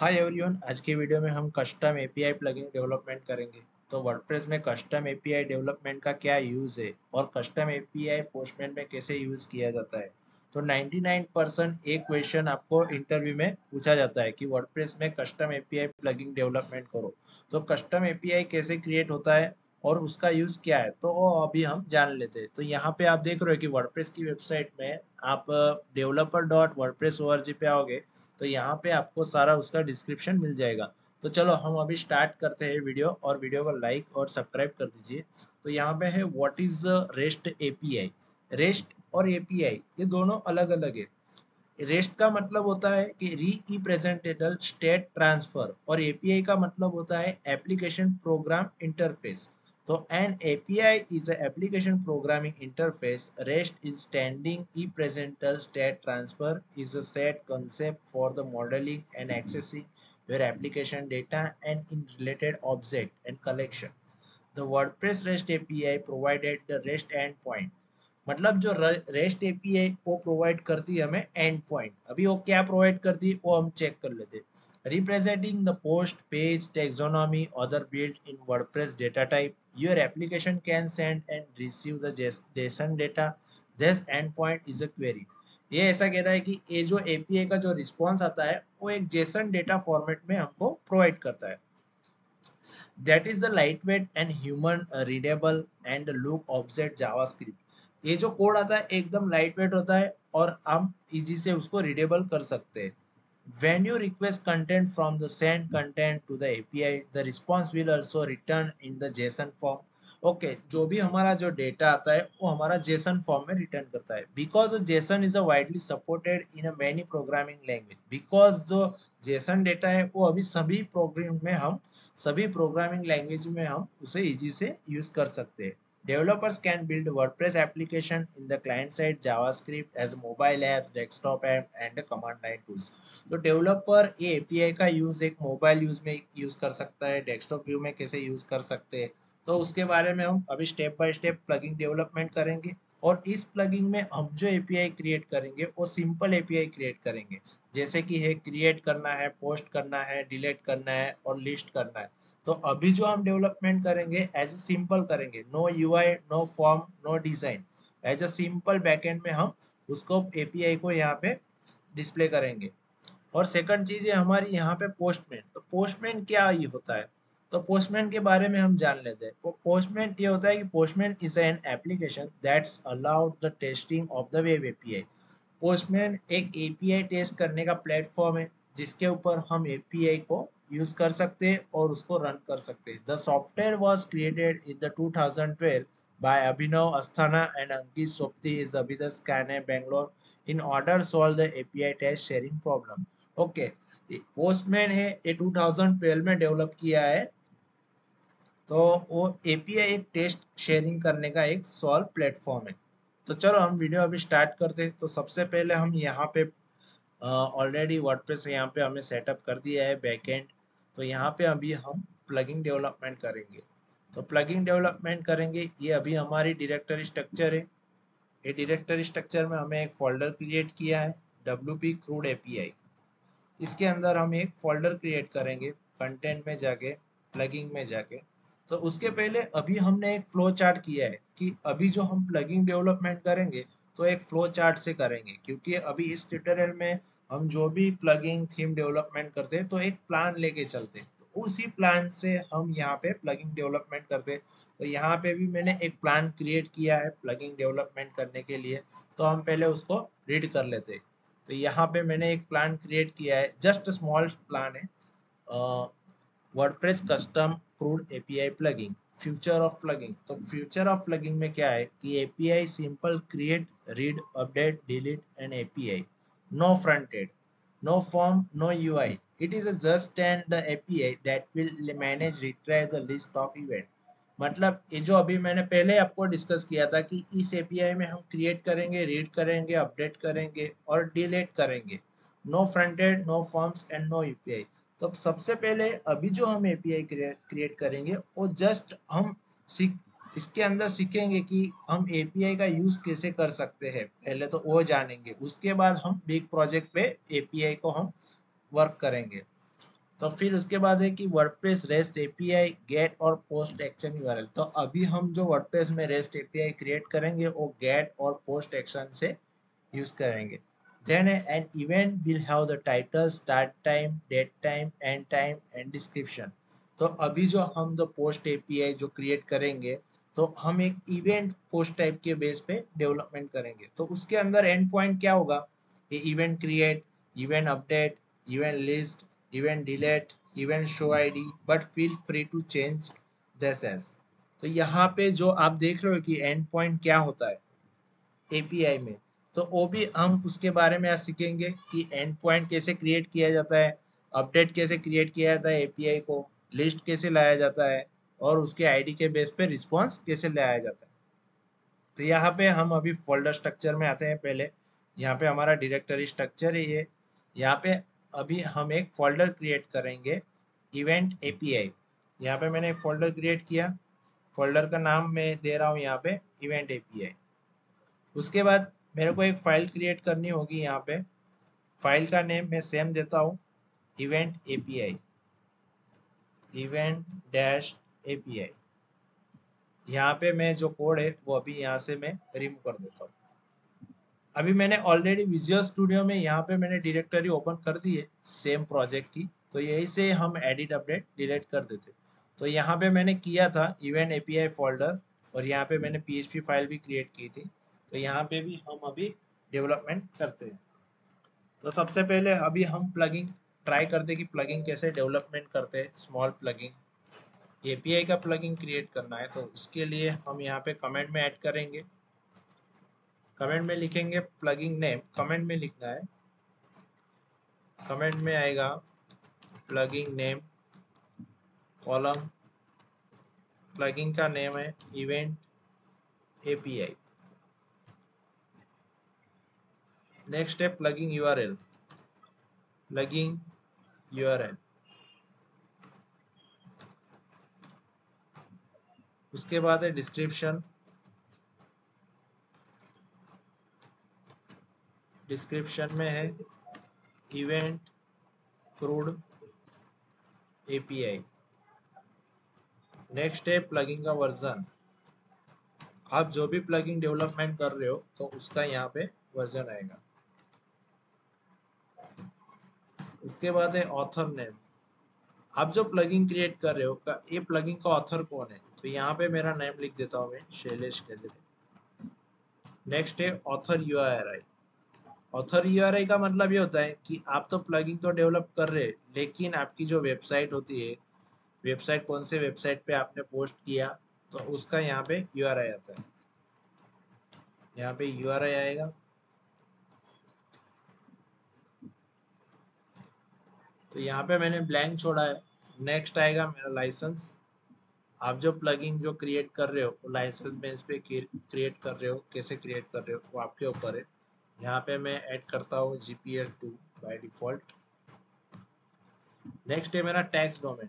Hi everyone आज की video में हम कस्टम एपीआई प्लगइन डेवलपमेंट करेंगे। तो वर्डप्रेस में कस्टम एपीआई डेवलपमेंट का क्या यूज़ है और कस्टम एपीआई पोस्टमेंट में कैसे यूज़ किया जाता है? तो 99 परसेंट एक क्वेश्चन आपको इंटरव्यू में पूछा जाता है कि वर्डप्रेस में कस्टम एपीआई प्लगइन डेवलपमेंट करो। तो कस्टम एपीआई कैसे क्रिएट होता है और उसका यूज़ क्या है? तो वो अभी हम जान लेते हैं। तो यहाँ पे आप देख रहे हो कि वर्डप्रेस की वेबसाइट में आप डेवलपर डॉट वर्डप्रेस ओ पे आओगे। तो यहाँ पे आपको सारा उसका डिस्क्रिप्शन मिल जाएगा। तो चलो हम अभी स्टार्ट करते हैं वीडियो और वीडियो को लाइक और सब्सक्राइब कर दीजिए। तो यहाँ पे है what is REST API REST और एपीआई ये दोनों अलग अलग है। रेस्ट का मतलब होता है कि रीप्रेजेंटेबल स्टेट ट्रांसफ़र और एपीआई का मतलब होता है एप्लीकेशन प्रोग्राम इंटरफेस तो an A P I is application programming interface REST is standing e presenter state transfer is a set concept for the modeling and accessing your application data and in related object and collection the WordPress REST A P I provided the REST end point मतलब जो rest A P आई वो provide करती है हमें and point अभी वो क्या provide करती है, वो हम चेक कर लेते हैं। Representing the post, page, taxonomy, other built in WordPress data type. Your application can send and receive the JSON data. This endpoint is a query. ये ऐसा कह रहा है कि ये जो एपीआई का जो रिस्पॉन्स आता है, वो एक जेसन डेटा फॉर्मेट में हमको प्रोवाइड करता है that is the light weight and human readable and look object JavaScript ये जो कोड आता है, एकदम लाइट वेट होता है और हम इजी से उसको रीडेबल कर सकते हैं When you request content from the send content to the API, the response will also return in the JSON form. Okay okay, जो भी हमारा जो डेटा आता है वो हमारा जेसन फॉर्म में रिटर्न करता है. Because JSON is a widely supported in a many programming language because जो जेसन डेटा है वो अभी सभी प्रोग्राम में हम सभी प्रोग्रामिंग लैंग्वेज में हम उसे इजी से यूज़ कर सकते हैं. Developers can build WordPress application in the client side JavaScript as mobile apps, desktop app and command line tools. तो डेवलपर ये एपीआई का यूज़ एक मोबाइल यूज़ में यूज़ कर सकता है डेस्कटॉप व्यू में कैसे यूज़ कर सकते हैं? तो उसके बारे में हम अभी step by step plugin development करेंगे और इस प्लगिंग में हम जो एपीआई क्रिएट करेंगे वो सिंपल एपीआई क्रिएट करेंगे। जैसे कि है क्रिएट करना है पोस्ट करना है डिलीट करना है और लिस्ट करना है। तो अभी जो हम डेवलपमेंट करेंगे एज ए सिंपल करेंगे no UI no form no design as a simple backend में हम उसको एपीआई को यहाँ पे डिस्प्ले करेंगे। और सेकंड चीज़ है हमारी यहाँ पे पोस्टमैन तो पोस्टमैन क्या ये होता है? तो पोस्टमैन के बारे में हम जान लेते हैं। पोस्टमैन ये होता है कि Postman is an application that's allowed the testing of the web API Postman एक एपीआई टेस्ट करने का प्लेटफॉर्म है, जिसके ऊपर हम एपीआई को यूज़ कर सकते हैं और उसको रन कर सकते हैं। The software was created in the 2012 by Abhinav Asthana and Ankit Sopti is Abhidas Kane Bangalore in order solve the API test sharing problem. Okay Postman है ये 2012 में डेवलप किया है। तो वो एपीआई एक टेस्ट शेयरिंग करने का एक सॉल्व प्लेटफॉर्म है। तो चलो हम वीडियो अभी स्टार्ट करते हैं। तो सबसे पहले हम यहाँ पे ऑलरेडी वर्डप्रेस यहाँ पे हमें सेटअप कर दिया है बैकएंड तो यहाँ पे अभी हम प्लगिंग डेवलपमेंट करेंगे। तो प्लगिंग डेवलपमेंट करेंगे, ये अभी हमारी डायरेक्टरी स्ट्रक्चर है। ये डायरेक्टरी स्ट्रक्चर में हमें एक फोल्डर क्रिएट किया है डब्ल्यू पी क्रूड ए इसके अंदर हम एक फोल्डर क्रिएट करेंगे कंटेंट में जाके प्लगिंग में जाके। तो उसके पहले अभी हमने एक फ्लो चार्ट किया है कि अभी जो हम प्लगिंग डेवलपमेंट करेंगे तो एक फ्लो चार्ट से करेंगे, क्योंकि अभी इस ट्यूटोरियल में हम जो भी प्लगिंग थीम डेवलपमेंट करते हैं तो एक प्लान लेके चलते हैं। तो उसी प्लान से हम यहाँ पे प्लगिंग डेवलपमेंट करते हैं। तो यहाँ पे भी मैंने एक प्लान क्रिएट किया है प्लगिंग डेवलपमेंट करने के लिए। तो हम पहले उसको रीड कर लेते हैं। तो यहाँ पे मैंने एक प्लान क्रिएट किया है। जस्ट स्मॉल प्लान है। WordPress custom CRUD API plugin future of plugin तो फ्यूचर ऑफ़ प्लगिंग में क्या है कि API simple create read update delete and API no front end, no form, no UI. It is just and the API that will manage retrieve the list of event. मतलब ये जो अभी मैंने पहले आपको डिस्कस किया था कि इस एपीआई में हम क्रिएट करेंगे रीड करेंगे अपडेट करेंगे और डिलीट करेंगे no front end no forms and no UPI तो सबसे पहले अभी जो हम एपीआई क्रिएट करेंगे वो जस्ट हम इसके अंदर सीखेंगे कि हम एपीआई का यूज़ कैसे कर सकते हैं। पहले तो वो जानेंगे, उसके बाद हम बिग प्रोजेक्ट पे एपीआई को हम वर्क करेंगे। तो फिर उसके बाद है कि वर्डप्रेस रेस्ट एपीआई गेट और पोस्ट एक्शन यूआरएल तो अभी हम जो वर्डप्रेस में रेस्ट एपीआई क्रिएट करेंगे, वो गेट और पोस्ट एक्शन से यूज़ करेंगे। Then an event will have the title start time, date time, end time, and description तो अभी जो हम द पोस्ट एपीआई जो क्रिएट करेंगे तो हम एक इवेंट पोस्ट टाइप के बेस पे डेवलपमेंट करेंगे। तो उसके अंदर एंड पॉइंट क्या होगा? ये event create event update event list event delete event show ID but feel free to change this as तो यहाँ पे जो आप देख रहे हो कि एंड पॉइंट क्या होता है? एपीआई में। तो वो भी हम उसके बारे में आज सीखेंगे कि एंड पॉइंट कैसे क्रिएट किया जाता है अपडेट कैसे क्रिएट किया जाता है एपीआई को लिस्ट कैसे लाया जाता है और उसके आईडी के बेस पे रिस्पॉन्स कैसे लाया जाता है। तो यहाँ पे हम अभी फोल्डर स्ट्रक्चर में आते हैं पहले। यहाँ पे हमारा डायरेक्टरी स्ट्रक्चर है ये। यहाँ पे अभी हम एक फोल्डर क्रिएट करेंगे इवेंट एपीआई यहाँ पे मैंने एक फोल्डर क्रिएट किया। फोल्डर का नाम मैं दे रहा हूँ यहाँ पे इवेंट एपीआई उसके बाद मेरे को एक फ़ाइल क्रिएट करनी होगी यहाँ पे। फ़ाइल का नेम मैं सेम देता हूँ event API event dash API यहाँ पे मैं जो कोड है, वो अभी यहाँ से मैं रिमूव कर देता हूँ। अभी मैंने ऑलरेडी विजुअल स्टूडियो में यहाँ पे मैंने डायरेक्टरी ओपन कर दी है सेम प्रोजेक्ट की। तो यही से हम एडिट अपडेट डिलीट कर देते। तो यहाँ पे मैंने किया था इवेंट एपीआई फोल्डर और यहाँ पे मैंने पीएचपी फ़ाइल भी क्रिएट की थी। तो यहाँ पे भी हम अभी डेवलपमेंट करते हैं। तो सबसे पहले अभी हम प्लगिंग ट्राई करते कि प्लगिंग कैसे डेवलपमेंट करते हैं स्मॉल प्लगिंग एपीआई का प्लगिंग क्रिएट करना है तो उसके लिए हम यहाँ पे कमेंट में ऐड करेंगे। कमेंट में लिखेंगे प्लगिंग नेम कमेंट में लिखना है। कमेंट में आएगा प्लगिंग नेम कॉलम प्लगिंग का नेम है इवेंट एपीआई नेक्स्ट है प्लगिंग यूआरएल प्लगिंग यूआरएल उसके बाद है डिस्क्रिप्शन डिस्क्रिप्शन में है इवेंट क्रूड एपीआई नेक्स्ट है प्लगिंग का वर्जन आप जो भी प्लगिंग डेवलपमेंट कर रहे हो तो उसका यहाँ पे वर्जन आएगा। उसके बाद है ऑथर नेम आप जो प्लगिंग क्रिएट कर रहे हो ये प्लगिंग का ऑथर कौन है? तो यहाँ पे मेरा नेम लिख देता हूँ मैं, शैलेश गजरे नेक्स्ट है ऑथर यू ऑथर यू का मतलब ये होता है कि आप तो प्लगिंग तो डेवलप कर रहे हैं, लेकिन आपकी जो वेबसाइट होती है वेबसाइट कौन से वेबसाइट पे आपने पोस्ट किया तो उसका यहाँ पे यू आता है। यहाँ पे यू आएगा। तो यहाँ पे मैंने ब्लैंक छोड़ा है। नेक्स्ट आएगा मेरा लाइसेंस आप जो प्लगिंग जो क्रिएट कर रहे हो, वो लाइसेंस बेस पे क्रिएट कर रहे हो, कैसे क्रिएट कर रहे हो, वो आपके ऊपर है। यहाँ पे मैं ऐड करता हूँ G P L two by default next है मेरा टैक्स डोमेन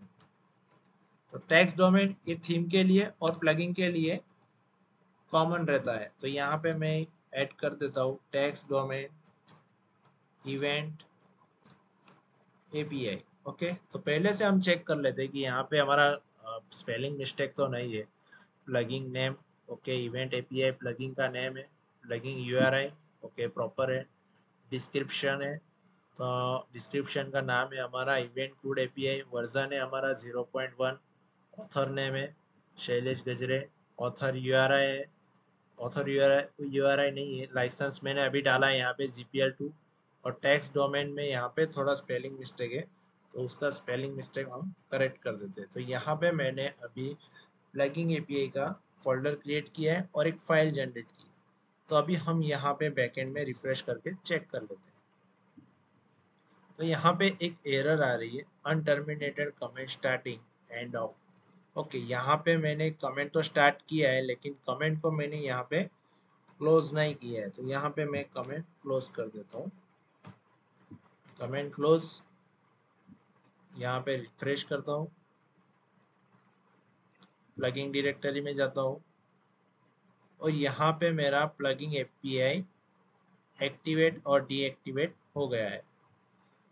तो टैक्स डोमेन ये थीम के लिए और प्लगिंग के लिए कॉमन रहता है। तो यहाँ पे मैं ऐड कर देता हूँ text domain event API okay तो पहले से हम चेक कर लेते हैं कि यहाँ पे हमारा स्पेलिंग मिस्टेक तो नहीं है। Plugin name okay event API plugin का नेम है प्लगिंग यूआरआई ओके प्रॉपर है। डिस्क्रिप्शन है। तो डिस्क्रिप्शन का नाम है हमारा इवेंट क्रूड एपीआई वर्जन है हमारा zero point one author name है, शैलेश गजरे ऑथर यूआरआई है। ऑथर यूआरआई यूआरआई नहीं है लाइसेंस मैंने अभी डाला है यहाँ पे जीपीएल टू और टैक्स डोमेन में यहाँ पे थोड़ा स्पेलिंग मिस्टेक है तो उसका स्पेलिंग मिस्टेक हम करेक्ट कर देते हैं। तो यहाँ पे मैंने अभी प्लगिंग एपीआई का फोल्डर क्रिएट किया है और एक फ़ाइल जनरेट की तो अभी हम यहाँ पे बैकएंड में रिफ्रेश करके चेक कर लेते हैं। तो यहाँ पे एक एरर आ रही है unterminated comment starting end of okay यहाँ पे मैंने कमेंट तो स्टार्ट किया है, लेकिन कमेंट को मैंने यहाँ पे क्लोज नहीं किया है। तो यहाँ पे मैं कमेंट क्लोज कर देता हूँ। Comment close. यहाँ पे रिफ्रेश करता हूँ। प्लगिंग डायरेक्टरी में जाता हूँ। और यहाँ पे मेरा प्लगिंग एपीआई एक्टिवेट और डीएक्टिवेट हो गया है।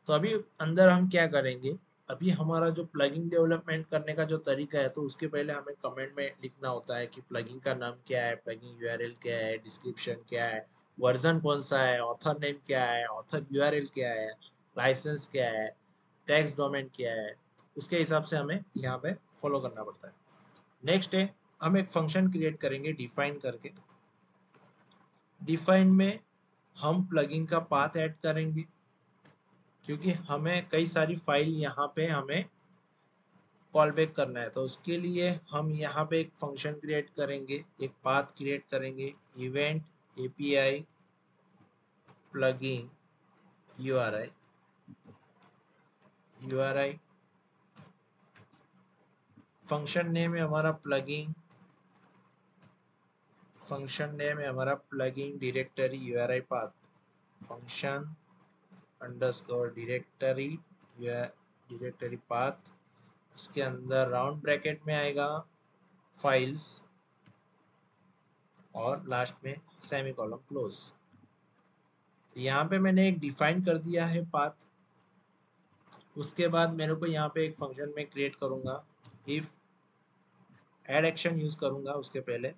तो अभी अंदर हम क्या करेंगे? अभी हमारा जो प्लगिंग डेवलपमेंट करने का जो तरीका है तो उसके पहले हमें कमेंट में लिखना होता है कि प्लगिंग का नाम क्या है, प्लगिंग यूआरएल क्या है डिस्क्रिप्शन क्या है वर्जन कौन सा है ऑथर नेम क्या है ऑथर यूआरएल क्या है। लाइसेंस क्या है, टैक्स डोमेन क्या है, उसके हिसाब से हमें यहाँ पे फॉलो करना पड़ता है। नेक्स्ट है, हम एक फ़ंक्शन क्रिएट करेंगे डिफाइन करके। डिफाइन में हम प्लगइन का पाथ ऐड करेंगे, क्योंकि हमें कई सारी फ़ाइल यहाँ पे हमें कॉल बैक करना है। तो उसके लिए हम यहाँ पे एक फ़ंक्शन क्रिएट करेंगे, एक पाथ क्रिएट करेंगे event API plugin URI URI function name है हमारा प्लगिंग फ़ंक्शन नेम है हमारा plugin directory URI path function underscore directory directory path उसके अंदर राउंड ब्रैकेट में आएगा फाइल्स और लास्ट में सेमी कॉलम क्लोज यहाँ पे मैंने एक डिफाइन कर दिया है पाथ उसके बाद मेरे को यहाँ पे एक फ़ंक्शन में क्रिएट करूँगा। इफ़ एड एक्शन यूज़ करूँगा उसके पहले।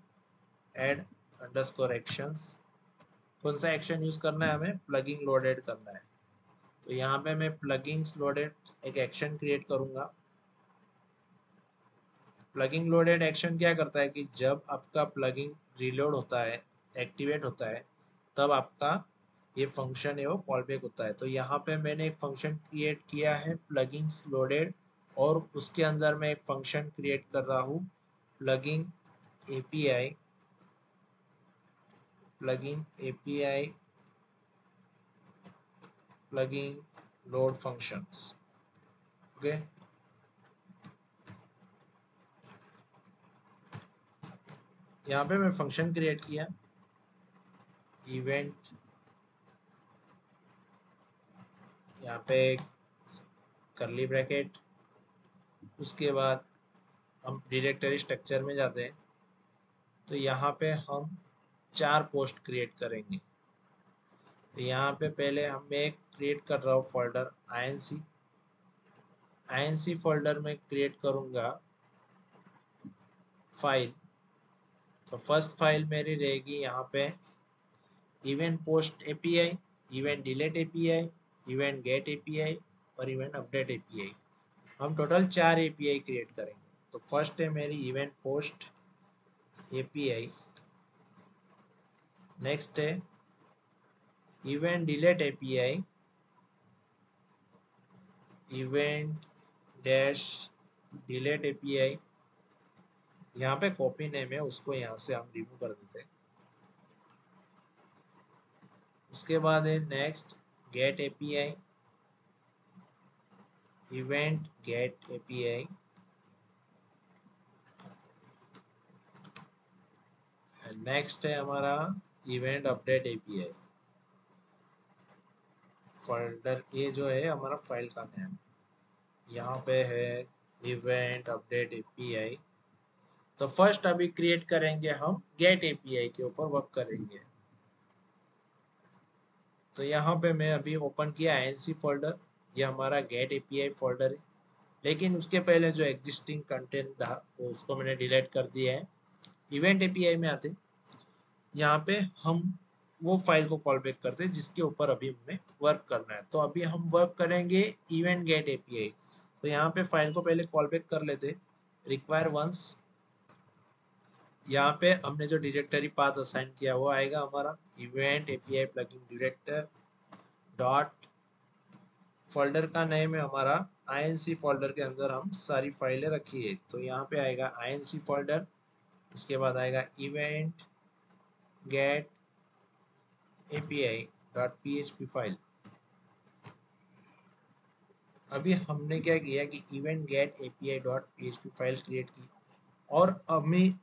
एड अंडरस्कोर एक्शंस कौन सा एक्शन यूज़ करना है हमें? प्लगिंग लोडेड करना है। तो यहाँ पे मैं प्लगिंग्स लोडेड एक एक्शन क्रिएट करूँगा। प्लगिंग लोडेड एक्शन क्या करता है कि जब आपका प्लगिंग रिलोड होता है एक्टिवेट होता है, तब आपका ये फ़ंक्शन है वो कॉल बैक होता है। तो यहाँ पे मैंने एक फ़ंक्शन क्रिएट किया है प्लगिंग्स लोडेड और उसके अंदर मैं एक फ़ंक्शन क्रिएट कर रहा हूँ plugin API plugin API plugin load functions, okay? यहाँ पे मैं फ़ंक्शन क्रिएट किया इवेंट यहाँ पे करली ब्रैकेट उसके बाद हम डिरेक्टरी स्ट्रक्चर में जाते हैं। तो यहाँ पे हम चार पोस्ट क्रिएट करेंगे। तो यहाँ पे पहले हम एक क्रिएट कर रहा हूँ फोल्डर आई एन फोल्डर में क्रिएट करूँगा फ़ाइल तो फ़र्स्ट फ़ाइल मेरी रहेगी यहाँ पे event post API event delete API event get API और इवेंट अपडेट एपीआई हम टोटल चार एपीआई क्रिएट करेंगे। तो फ़र्स्ट है मेरी इवेंट पोस्ट एपीआई नेक्स्ट है event delete API event dash delete API यहाँ पे कॉपी नेम है, उसको यहाँ से हम रिमूव कर देते हैं। उसके बाद है next get API event get API next है हमारा इवेंट अपडेट एपीआई फोल्डर ये जो है हमारा फ़ाइल का नाम यहाँ पे है इवेंट अपडेट एपीआई तो फ़र्स्ट अभी क्रिएट करेंगे हम गेट एपीआई के ऊपर वर्क करेंगे। तो यहाँ पे मैं अभी ओपन किया एनसी फोल्डर ये हमारा गेट एपीआई फोल्डर है। लेकिन उसके पहले जो एग्जिस्टिंग कंटेंट था, वो उसको मैंने डिलीट कर दिया है। इवेंट एपीआई में आते यहाँ पे हम वो फ़ाइल को कॉल बैक करते हैं, जिसके ऊपर अभी हमें वर्क करना है। तो अभी हम वर्क करेंगे इवेंट गेट एपीआई तो यहाँ पे फ़ाइल को पहले कॉल बैक कर लेते रिक्वायर वंस यहाँ पे हमने जो डिरेक्टरी पाथ असाइन किया, वो आएगा हमारा event API plugin director dot folder का नेम है हमारा आईएनसी फोल्डर के अंदर हम सारी फाइलें रखी है। तो यहाँ पे आएगा आईएनसी फोल्डर उसके बाद आएगा इवेंट get api.php फ़ाइल अभी हमने क्या किया कि event get API dot P file create की और हमें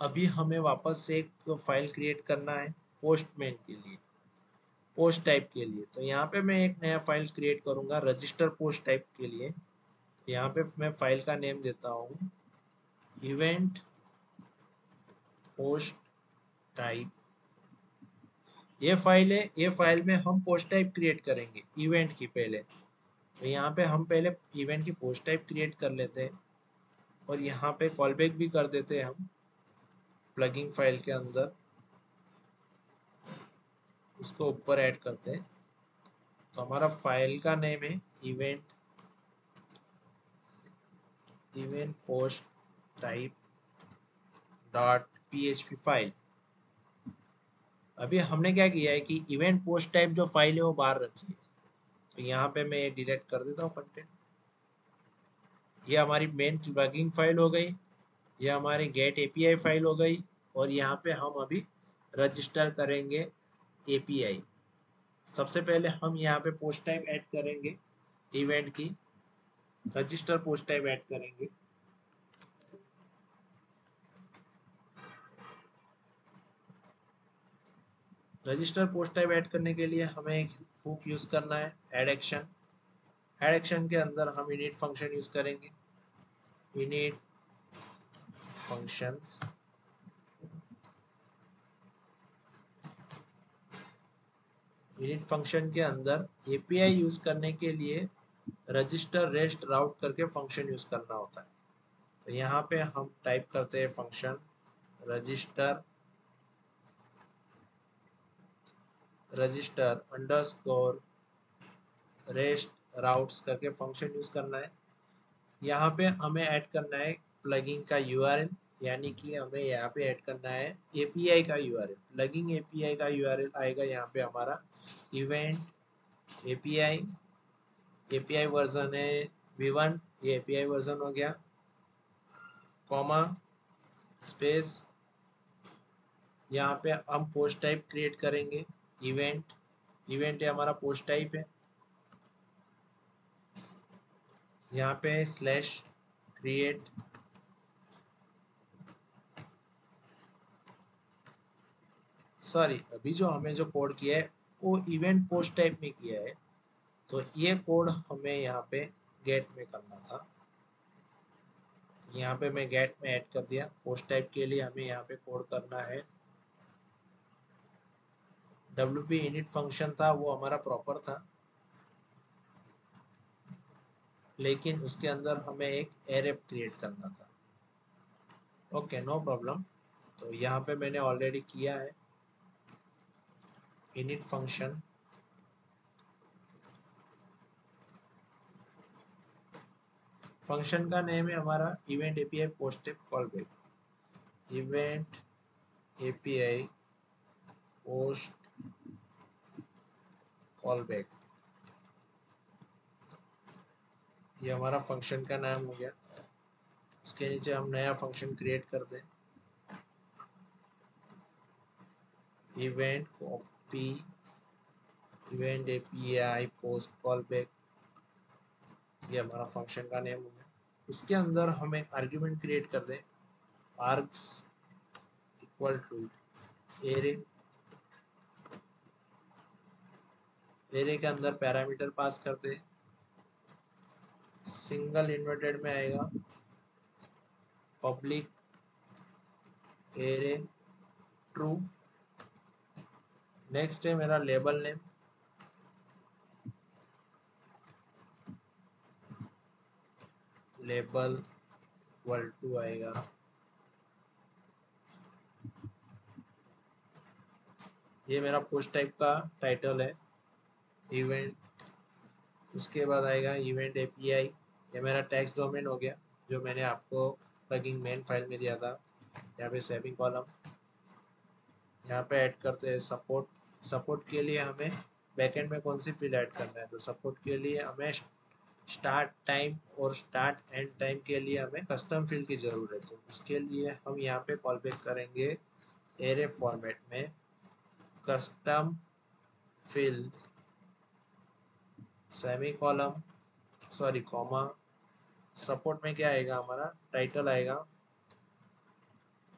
अभी हमें वापस से एक फ़ाइल क्रिएट करना है पोस्टमैन के लिए पोस्ट टाइप के लिए। तो यहाँ पे मैं एक नया फ़ाइल क्रिएट करूँगा रजिस्टर पोस्ट टाइप के लिए। तो यहाँ पे मैं फ़ाइल का नेम देता हूँ इवेंट पोस्ट टाइप ये फ़ाइल है, ये फ़ाइल में हम पोस्ट टाइप क्रिएट करेंगे इवेंट की पहले। तो यहाँ पे हम पहले इवेंट की पोस्ट टाइप क्रिएट कर लेते हैं और यहाँ पे कॉल बैक भी कर देते हैं हम। प्लगिंग फ़ाइल के अंदर उसको ऊपर ऐड करते हैं। तो हमारा फ़ाइल का नेम है event event post type dot P file अभी हमने क्या किया है कि इवेंट पोस्ट टाइप जो फ़ाइल है वो बाहर रखी है। तो यहाँ पे मैं डिलीट कर देता हूँ कंटेंट ये हमारी मेन प्लगिंग फ़ाइल हो गई। ये हमारी गेट एपीआई फ़ाइल हो गई और यहाँ पे हम अभी रजिस्टर करेंगे एपीआई सबसे पहले हम यहाँ पे पोस्ट टाइप ऐड करेंगे इवेंट की। रजिस्टर पोस्ट टाइप ऐड करेंगे। रजिस्टर पोस्ट टाइप ऐड करने के लिए हमें एक हुक यूज़ करना है एड एक्शन एड एक्शन के अंदर हम इनिट फ़ंक्शन यूज़ करेंगे। इनिट फ़ंक्शंस इनिट फ़ंक्शन के अंदर एपीआई यूज़ करने के लिए रजिस्टर रेस्ट राउट करके फ़ंक्शन यूज़ करना होता है। तो यहाँ पे हम टाइप करते हैं function register register underscore REST routes करके फ़ंक्शन यूज़ करना है। यहाँ पे हमें ऐड करना है प्लगिंग का यूआरएल, यानी कि हमें यहाँ पे ऐड करना है एपीआई का यूआरएल। प्लगिंग एपीआई का यूआरएल आएगा यहाँ पे हमारा। इवेंट एपीआई एपीआई वर्जन है वी वन, ये एपीआई वर्जन हो गया। कॉमा, स्पेस, यहाँ पे हम पोस्ट टाइप क्रिएट करेंगे। इवेंट इवेंट है हमारा पोस्ट टाइप है। यहाँ पे स्लैश, क्रिएट सॉरी, अभी जो हमें जो कोड किया है, वो इवेंट पोस्ट टाइप में किया है तो ये कोड हमें यहाँ पे गेट में करना था। यहाँ पे मैं गेट में ऐड कर दिया। पोस्ट टाइप के लिए हमें यहाँ पे कोड करना है। डब्ल्यू पी इनिट फ़ंक्शन था, वो हमारा प्रॉपर था। लेकिन उसके अंदर हमें एक एरे क्रिएट करना था। ओके नो प्रॉब्लम तो यहाँ पे मैंने ऑलरेडी किया है। इनिट फ़ंक्शन फ़ंक्शन का नेम है हमारा event API post call back event API post call back ये हमारा फ़ंक्शन का नाम हो गया। उसके नीचे हम नया फ़ंक्शन क्रिएट कर दें event event API post call back ये हमारा फ़ंक्शन का नेम हो उसके अंदर हम एक आर्ग्यूमेंट क्रिएट कर दें। Args equal to array array के अंदर पैरामीटर पास करते सिंगल इन्वर्टेड में आएगा। पब्लिक एरे ट्रू नेक्स्ट है मेरा label name label equal to आएगा. ये मेरा पोस्ट टाइप का टाइटल है. इवेंट उसके बाद आएगा इवेंट एपीआई ये मेरा टैक्स डोमेन हो गया, जो मैंने आपको प्लगिंग मेन फ़ाइल में दिया था. यहाँ पे सेविंग कॉलम यहाँ पे ऐड करते हैं सपोर्ट सपोर्ट के लिए हमें बैकएंड में कौन सी फ़ील्ड ऐड करना है? तो सपोर्ट के लिए हमें स्टार्ट टाइम और स्टार्ट एंड टाइम के लिए हमें कस्टम फ़ील्ड की ज़रूरत है। तो उसके लिए हम यहाँ पे कॉल बैक करेंगे एरे फॉर्मेट में custom field semi colon sorry comma support में क्या आएगा हमारा? टाइटल आएगा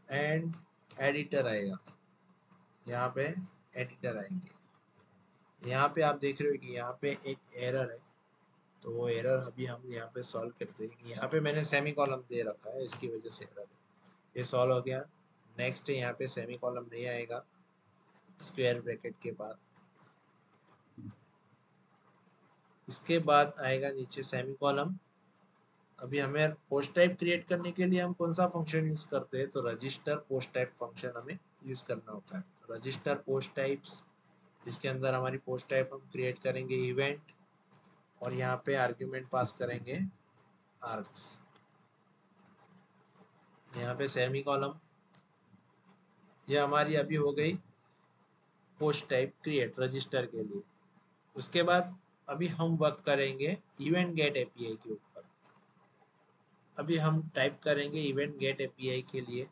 एंड एडिटर आएगा। यहाँ पे एडिटर आएँगे। यहाँ पे आप देख रहे हो कि यहाँ पे एक एरर है। तो वो एरर अभी हम यहाँ पे सॉल्व करते हैं यहाँ पे मैंने सेमी कॉलम दे रखा है, इसकी वजह से एरर है। ये सॉल्व हो गया। नेक्स्ट यहाँ पे सेमी कॉलम नहीं आएगा। स्क्वायर ब्रैकेट के बाद। उसके बाद आएगा नीचे सेमी कॉलम अभी हमें पोस्ट टाइप क्रिएट करने के लिए हम कौन सा फ़ंक्शन यूज़ करते हैं? तो रजिस्टर पोस्ट टाइप फ़ंक्शन हमें यूज़ करना होता है। रजिस्टर पोस्ट टाइप्स, जिसके अंदर हमारी पोस्ट टाइप हम क्रिएट करेंगे इवेंट और यहाँ पे आर्ग्यूमेंट पास करेंगे आर्क्स यहाँ पे सेमी कॉलम ये हमारी अभी हो गई पोस्ट टाइप क्रिएट रजिस्टर के लिए. उसके बाद अभी हम वर्क करेंगे इवेंट गेट एपीआई के ऊपर. अभी हम टाइप करेंगे इवेंट गेट एपीआई के लिए.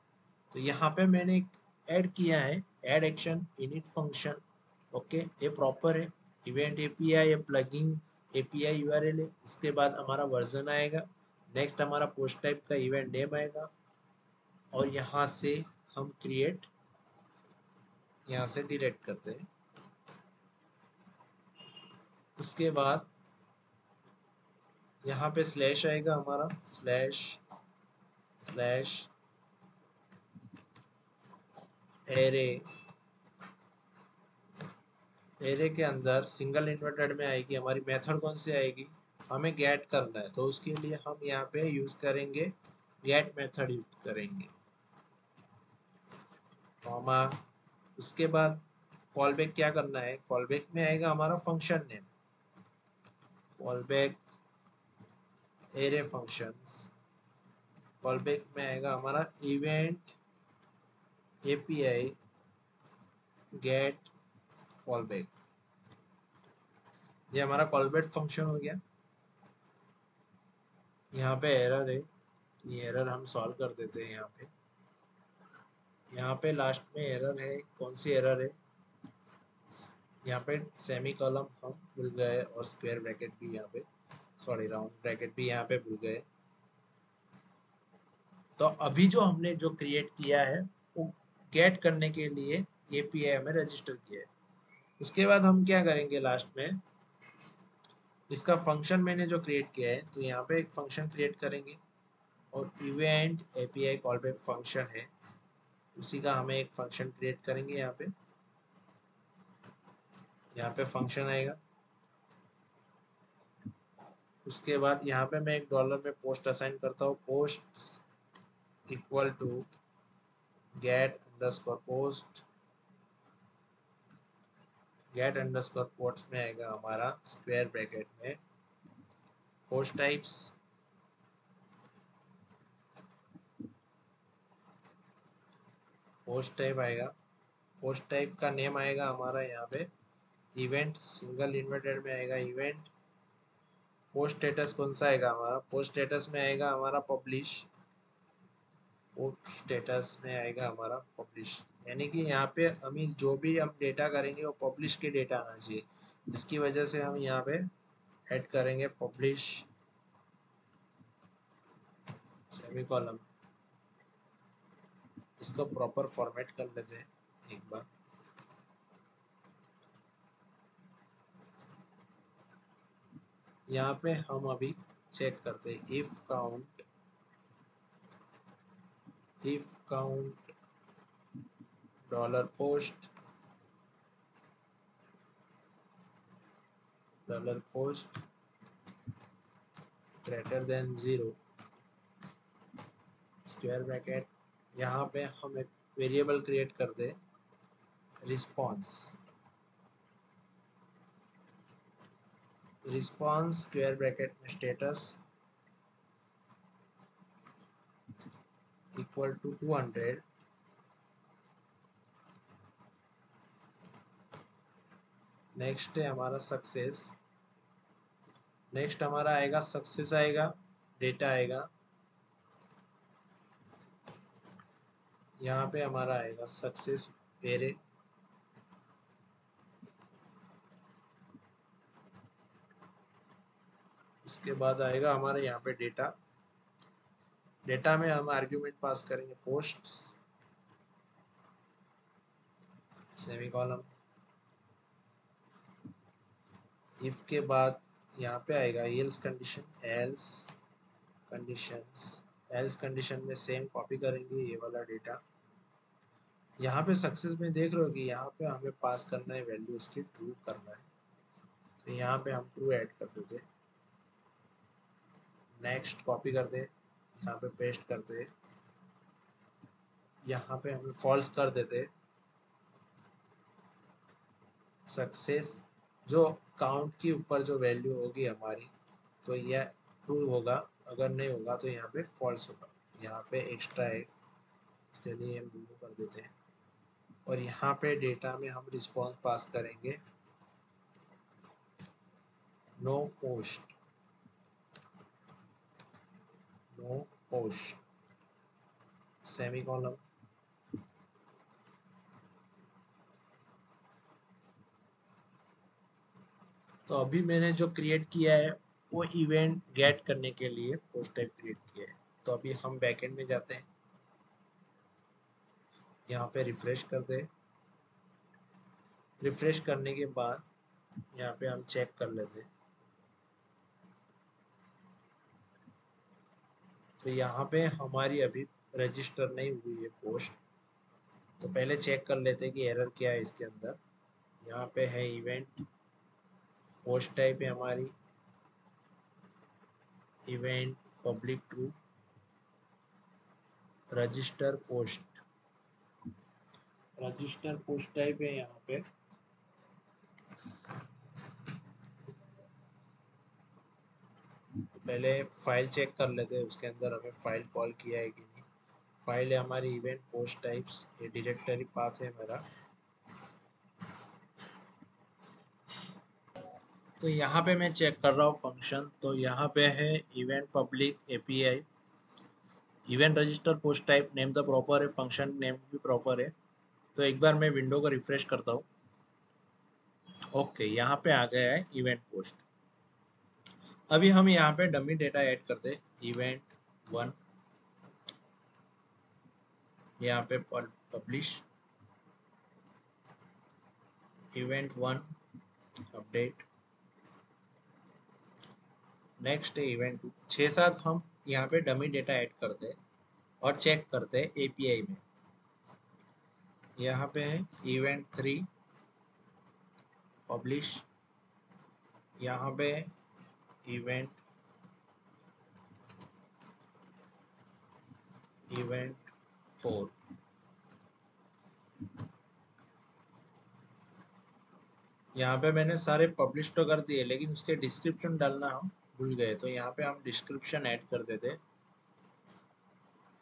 तो यहाँ पे मैंने एक ऐड किया है add action init function okay ये प्रॉपर है event API plugin API URL है उसके बाद हमारा वर्जन आएगा नेक्स्ट हमारा पोस्ट टाइप का इवेंट नेम आएगा, और यहाँ से हम क्रिएट यहाँ से डिलीट करते हैं। उसके बाद यहाँ पे स्लैश आएगा हमारा स्लैश स्लैश एरे। एरे के अंदर सिंगल इन्वर्टेड में आएगी, हमारी मेथड कौन सी आएगी? हमें गेट करना है तो उसके लिए हम यहाँ पे यूज़ करेंगे गेट मेथड यूज़ करेंगे। कॉमा उसके बाद कॉल बैक क्या करना है? कॉल बैक में आएगा हमारा function name call back array functions call back में आएगा हमारा इवेंट गेट कॉल बैक ये हमारा कॉल बैक फ़ंक्शन हो गया। यहाँ पे एरर है। ये एरर हम सॉल्व कर देते हैं यहाँ पे। यहाँ पे लास्ट में एरर है। कौन सी एरर है? यहाँ पे सेमी कॉलम हम भूल गए और स्क्वायर ब्रैकेट भी यहाँ पे सॉरी राउंड ब्रैकेट भी यहाँ पे भूल गए। तो अभी जो हमने जो क्रिएट किया है, वो गेट करने के लिए एपीआई हमें रजिस्टर किया है। उसके बाद हम क्या करेंगे लास्ट में? इसका फ़ंक्शन मैंने जो क्रिएट किया है तो यहाँ पे एक फ़ंक्शन क्रिएट करेंगे। और इवेंट एपीआई कॉलबैक फ़ंक्शन है। उसी का हमें एक फ़ंक्शन क्रिएट करेंगे यहाँ पे। यहाँ पे फ़ंक्शन आएगा। उसके बाद यहाँ पे मैं एक डॉलर में पोस्ट असाइन करता हूँ। Post equal to get underscore post get underscore post में आएगा हमारा स्क्वायर ब्रैकेट में. पोस्ट टाइप्स पोस्ट टाइप आएगा. पोस्ट टाइप का नेम आएगा हमारा यहाँ पे. इवेंट सिंगल इन्वर्टेड में आएगा इवेंट पोस्ट स्टेटस कौन सा आएगा हमारा? पोस्ट स्टेटस में आएगा हमारा पब्लिश पोस्ट स्टेटस में आएगा हमारा पब्लिश यानी कि यहाँ पे हम जो भी हम डेटा करेंगे, वो पब्लिश के डेटा आना चाहिए। जिसकी वजह से हम यहाँ पे ऐड करेंगे पब्लिश सेमी कॉलम इसको प्रॉपर फॉर्मेट कर लेते हैं एक बार। यहाँ पे हम अभी चेक करते हैं if count if count dollar post dollar post greater than zero square bracket यहाँ पे हम एक वेरिएबल क्रिएट कर दे रिस्पॉन्स रिस्पॉन्स स्क्वायर ब्रैकेट में status to two hundred next है हमारा सक्सेस नेक्स्ट हमारा आएगा सक्सेस आएगा डेटा आएगा. यहाँ पे हमारा आएगा सक्सेस वेरे उसके बाद आएगा हमारे यहाँ पे डेटा डेटा में हम आर्ग्यूमेंट पास करेंगे पोस्ट सेमी कॉलम इफ़ के बाद यहाँ पे आएगा else condition else conditions else condition में सेम कॉपी करेंगे ये वाला डेटा यहाँ पे सक्सेस में देख रहे हो कि यहाँ पे हमें पास करना है वैल्यू उसकी ट्रू करना है। तो यहाँ पे हम ट्रू ऐड कर देते नेक्स्ट कॉपी कर दे। यहाँ पे पेस्ट कर दे यहाँ पे हम फॉल्स कर देते सक्सेस जो काउंट के ऊपर जो वैल्यू होगी हमारी तो यह ट्रू होगा। अगर नहीं होगा तो यहाँ पे फॉल्स होगा। यहाँ पे एक्स्ट्रा है। चलिए हम रिमूव कर देते हैं। और यहाँ पे डेटा में हम रिस्पॉन्स पास करेंगे। No post post semicolon तो अभी मैंने जो क्रिएट किया है, वो इवेंट गेट करने के लिए पोस्ट टाइप क्रिएट किया है। तो अभी हम बैकएंड में जाते हैं। यहाँ पे रिफ्रेश कर दे रिफ्रेश करने के बाद यहाँ पे हम चेक कर लेते तो यहाँ पे हमारी अभी रजिस्टर नहीं हुई है पोस्ट तो पहले चेक कर लेते हैं कि एरर क्या है इसके अंदर। यहाँ पे है इवेंट पोस्ट टाइप है हमारी। Event public true register post register post type है यहाँ पे। पहले फ़ाइल चेक कर लेते हैं, उसके अंदर हमें फ़ाइल कॉल किया है कि नहीं। फ़ाइल है हमारी इवेंट पोस्ट टाइप्स ये डिरेक्टरी पाथ है मेरा। तो यहाँ पे मैं चेक कर रहा हूँ फ़ंक्शन तो यहाँ पे है event public API event register post type name तो प्रॉपर है फ़ंक्शन नेम भी प्रॉपर है। तो एक बार मैं विंडो को रिफ्रेश करता हूँ। ओके यहाँ पे आ गया है इवेंट पोस्ट अभी हम यहाँ पे डमी डेटा ऐड करते इवेंट वन यहाँ पे publish event one update next event two छः सात हम यहाँ पे डमी डेटा ऐड करते और चेक करते एपीआई में। यहाँ पे है इवेंट थ्री पब्लिश यहाँ पे इवेंट इवेंट फोर यहाँ पे मैंने सारे पब्लिश तो कर दिए, लेकिन उसके डिस्क्रिप्शन डालना हम भूल गए तो यहाँ पे हम डिस्क्रिप्शन ऐड कर देते।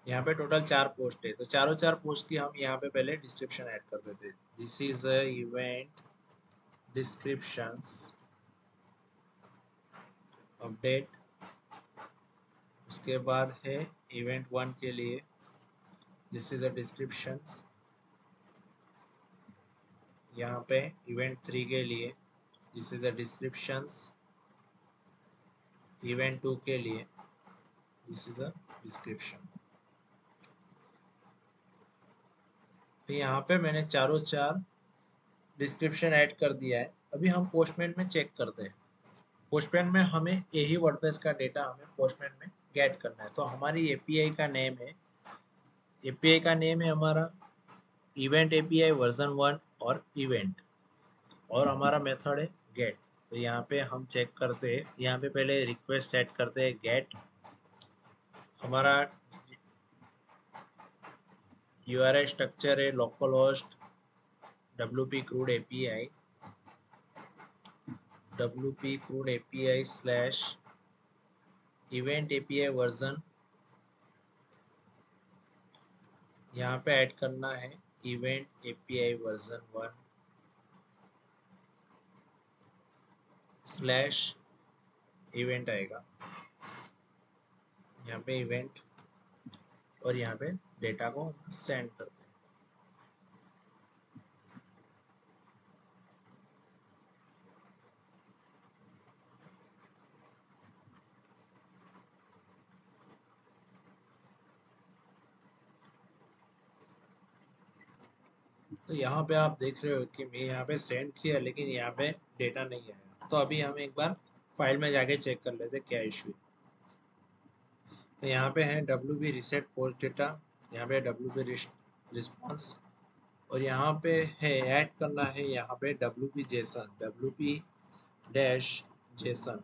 यहाँ पे टोटल चार पोस्ट है तो चारों चार पोस्ट की हम यहाँ पे पहले डिस्क्रिप्शन ऐड कर देते। This is event descriptions update. उसके बाद है इवेंट वन के लिए। दिस इज़ अ डिस्क्रिप्शन यहाँ पे इवेंट थ्री के लिए। This is a descriptions event two के लिए। दिस इज़ अ डिस्क्रिप्शन तो यहाँ पे मैंने चारों चार डिस्क्रिप्शन ऐड कर दिया है। अभी हम पोस्टमैन में चेक करते हैं। पोस्टमैन में हमें यही वर्डप्रेस का डेटा हमें पोस्टमैन में गेट करना है। तो हमारी एपीआई का नेम है। एपीआई का नेम है हमारा इवेंट एपीआई वर्जन वन और इवेंट और हमारा मेथड है गेट तो यहाँ पे हम चेक करते हैं। यहाँ पे पहले रिक्वेस्ट सेट करते हैं गेट हमारा यू आर स्ट्रक्चर है local host W P crud A I slash event A P I version यहाँ पे ऐड करना है event A P I version one slash event आएगा। यहाँ पे इवेंट और यहाँ पे डेटा को सेंड करते तो यहाँ पे आप देख रहे हो कि मैं यहाँ पे सेंड किया, लेकिन यहाँ पे डेटा नहीं आया। तो अभी हम एक बार फ़ाइल में जाके चेक कर लेते क्या इशू तो यहाँ पे है W B reset post data यहाँ पे डब्ल्यू बी रिस्पॉन्स और यहाँ पे है ऐड करना है यहाँ पे W P JSON W P dash JSON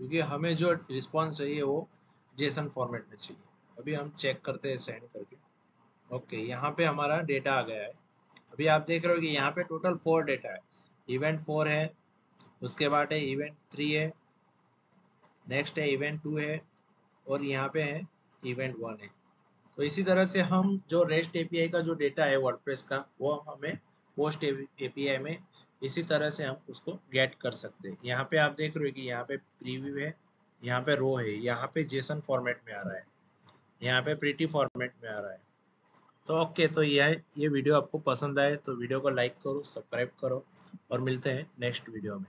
क्योंकि हमें जो रिस्पॉन्स चाहिए वो जेसन फॉर्मेट में चाहिए। अभी हम चेक करते हैं सेंड करके। ओके यहाँ पे हमारा डेटा आ गया है। अभी आप देख रहे हो कि यहाँ पे टोटल फोर डेटा है। इवेंट फोर है, उसके बाद है इवेंट थ्री है नेक्स्ट है इवेंट टू है, और यहाँ पे है इवेंट वन है। तो इसी तरह से हम जो रेस्ट एपीआई का जो डेटा है वर्डप्रेस का, वो हमें पोस्ट एपीआई में इसी तरह से हम उसको गेट कर सकते हैं। यहाँ पे आप देख रहे हो कि यहाँ पे प्रीव्यू है, यहाँ पे रो है, यहाँ पे जेसन फॉर्मेट में आ रहा है, यहाँ पे प्रीटी फॉर्मेट में आ रहा है। तो ओके तो यह ये वीडियो आपको पसंद आए तो वीडियो को लाइक करो, सब्सक्राइब करो और मिलते हैं नेक्स्ट वीडियो में।